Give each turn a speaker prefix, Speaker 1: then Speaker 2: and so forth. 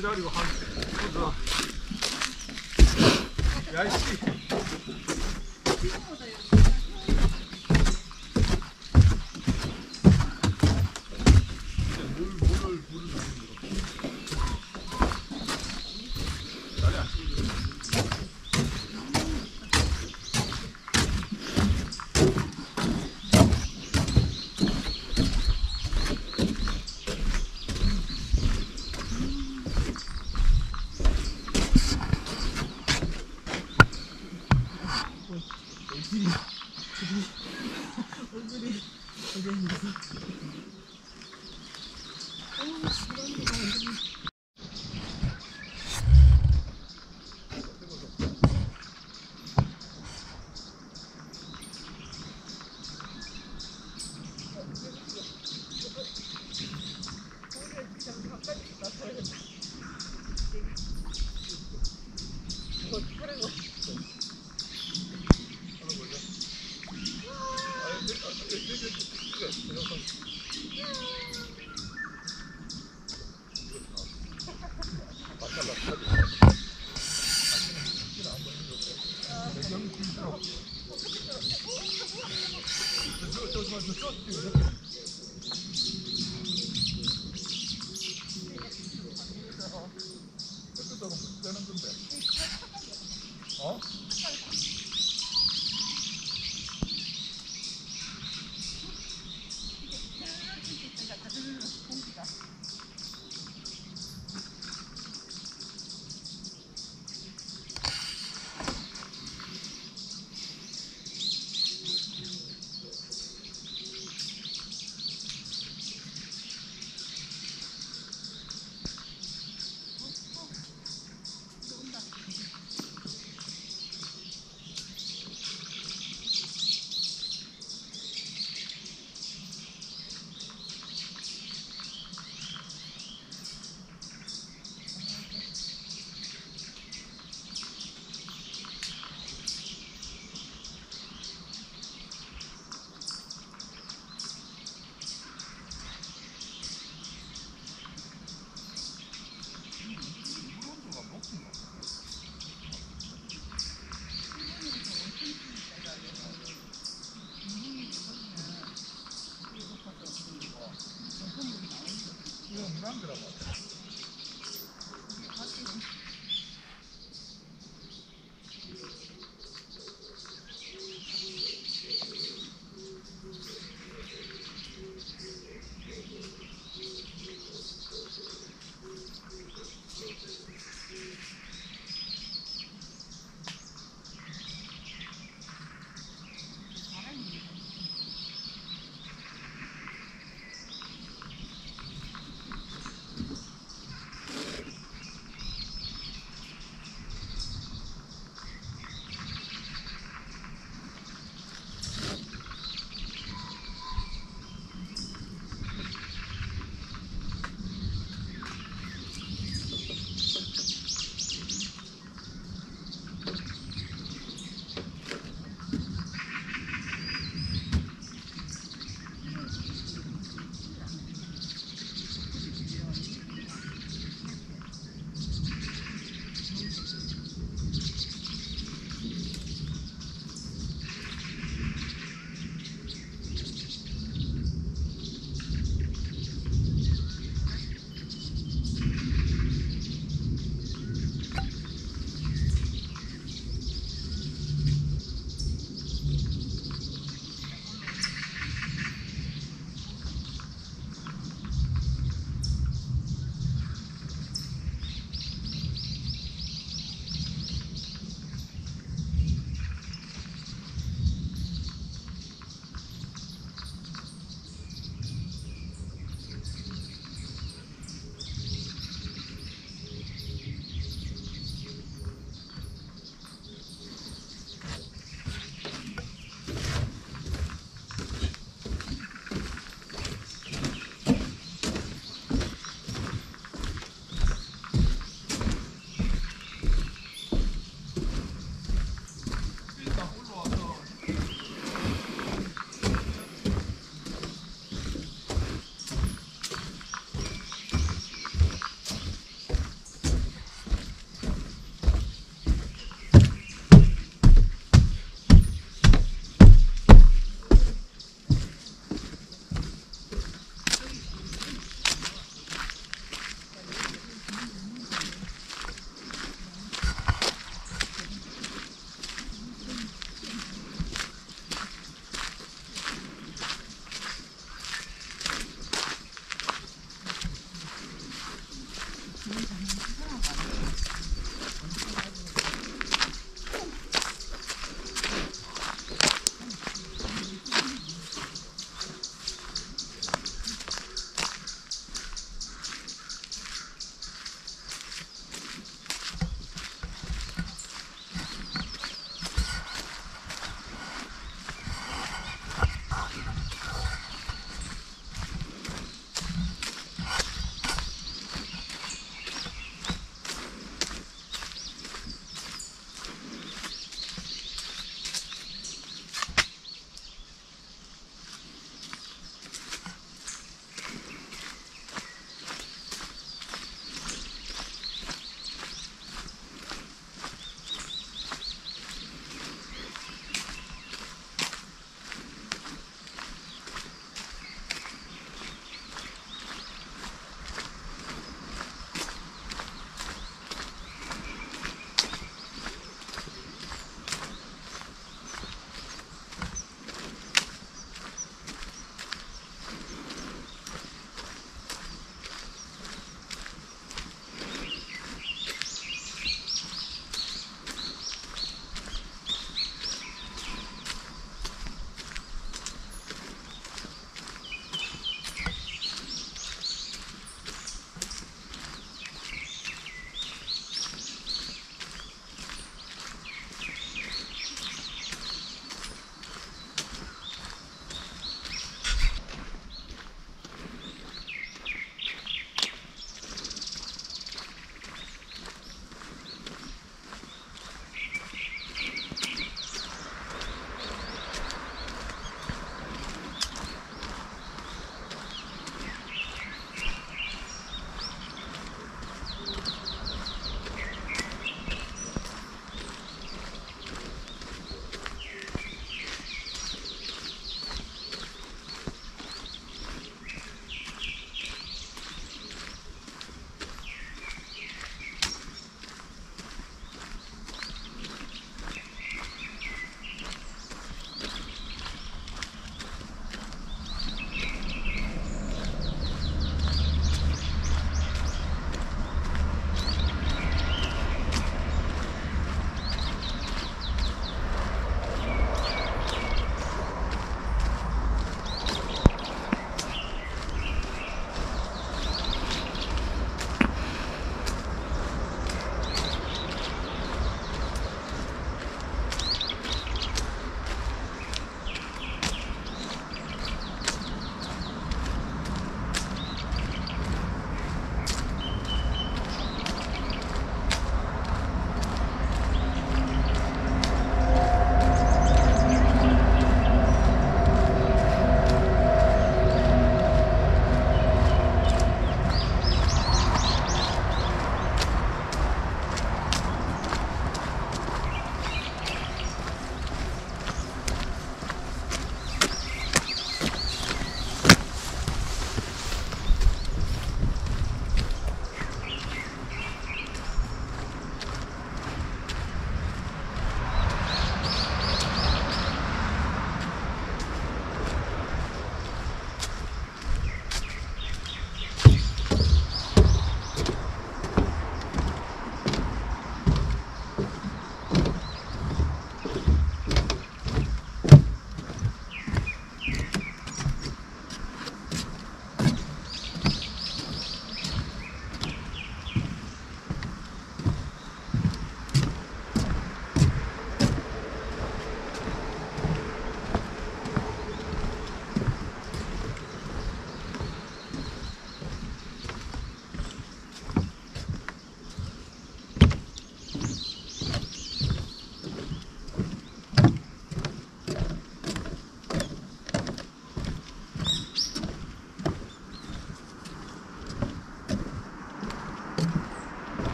Speaker 1: ちらりをはんまずはやいしい